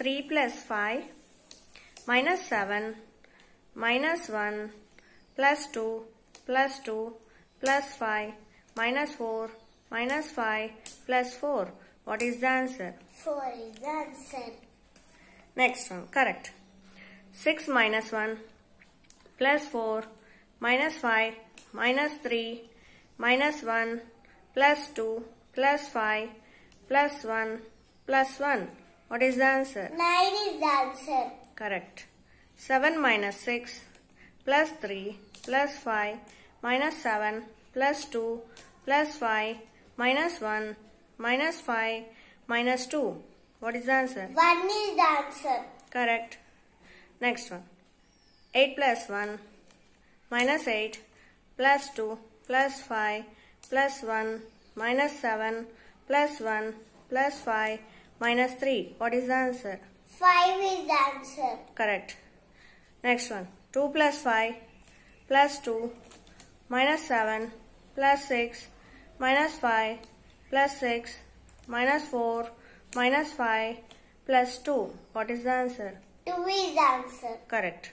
3 plus 5 minus 7 minus 1 plus 2 plus 2 plus 5 minus 4 minus 5 plus 4. What is the answer? 4 is the answer. Next one. Correct. 6 minus 1 plus 4 minus 5 minus 3 minus 1 plus 2 plus 5 plus 1 plus 1. What is the answer? 9 is the answer. Correct. 7 minus 6 plus 3 plus 5 minus 7 plus 2 plus 5 minus 1 minus 5 minus 2. What is the answer? 1 is the answer. Correct. Next one. 8 plus 1 minus 8 plus 2 plus 5 plus 1 minus 7 plus 1 plus 5 minus 3. What is the answer? 5 is the answer. Correct. Next one. 2 plus 5 plus 2 minus 7 plus 6 minus 5 plus 6 minus 4 minus 5 plus 2. What is the answer? 2 is the answer. Correct.